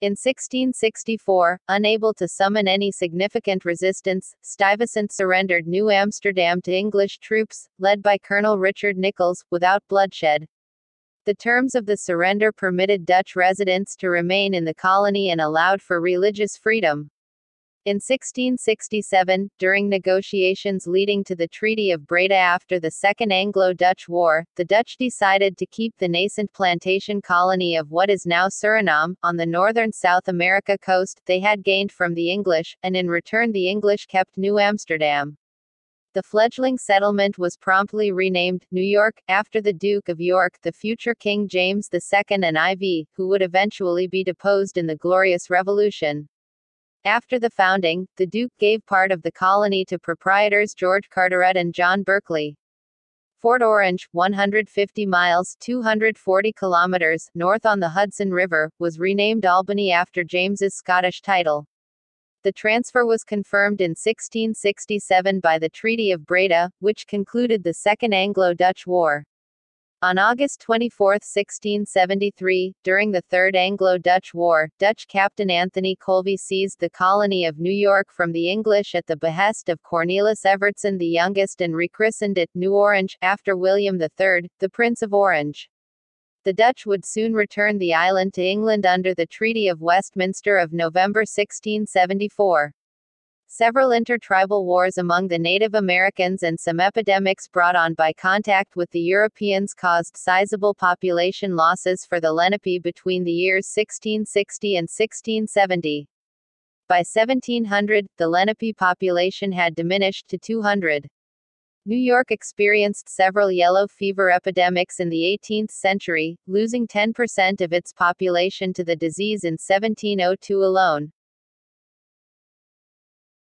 In 1664, unable to summon any significant resistance, Stuyvesant surrendered New Amsterdam to English troops, led by Colonel Richard Nicolls, without bloodshed. The terms of the surrender permitted Dutch residents to remain in the colony and allowed for religious freedom. In 1667, during negotiations leading to the Treaty of Breda after the Second Anglo-Dutch War, the Dutch decided to keep the nascent plantation colony of what is now Suriname, on the northern South America coast, they had gained from the English, and in return the English kept New Amsterdam. The fledgling settlement was promptly renamed New York, after the Duke of York, the future King James II and IV, who would eventually be deposed in the Glorious Revolution. After the founding, the Duke gave part of the colony to proprietors George Carteret and John Berkeley. Fort Orange, 150 miles 240 kilometers north on the Hudson River, was renamed Albany after James's Scottish title. The transfer was confirmed in 1667 by the Treaty of Breda, which concluded the Second Anglo-Dutch War. On August 24, 1673, during the Third Anglo-Dutch War, Dutch captain Anthony Colve seized the colony of New York from the English at the behest of Cornelis Evertsen the youngest and rechristened it New Orange, after William III, the Prince of Orange. The Dutch would soon return the island to England under the Treaty of Westminster of November 1674. Several intertribal wars among the Native Americans and some epidemics brought on by contact with the Europeans caused sizable population losses for the Lenape between the years 1660 and 1670. By 1700, the Lenape population had diminished to 200. New York experienced several yellow fever epidemics in the 18th century, losing 10% of its population to the disease in 1702 alone.